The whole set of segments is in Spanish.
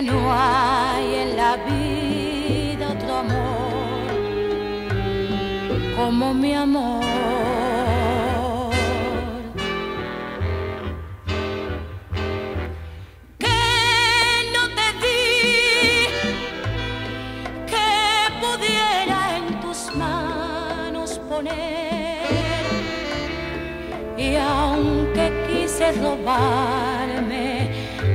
no hay en la vida otro amor como mi amor. Que no te di que pudiera en tus manos poner y aunque quise robarme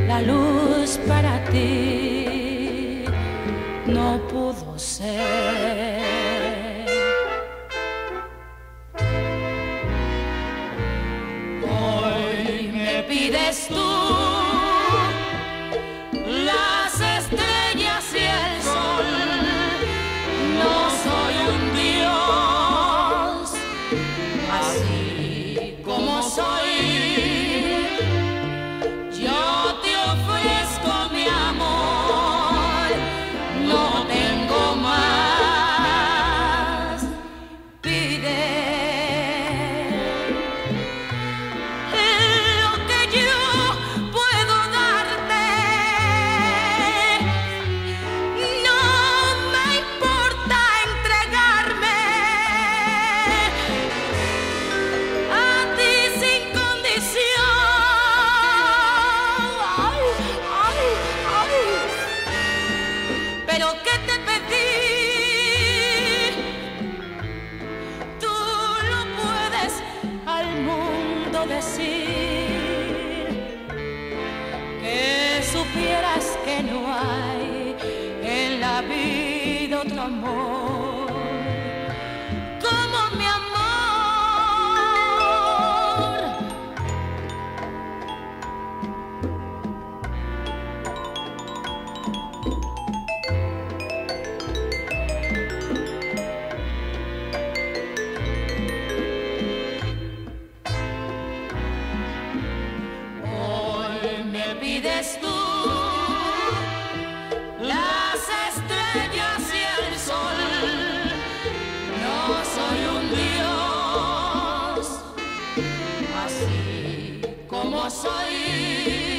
la luz para ti, no pudo ser. Hoy me pides tú las estrellas y el sol. No soy un dios, así como soy. Que no hay en la vida otro amor como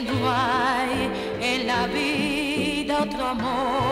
no hay en la vida otro amor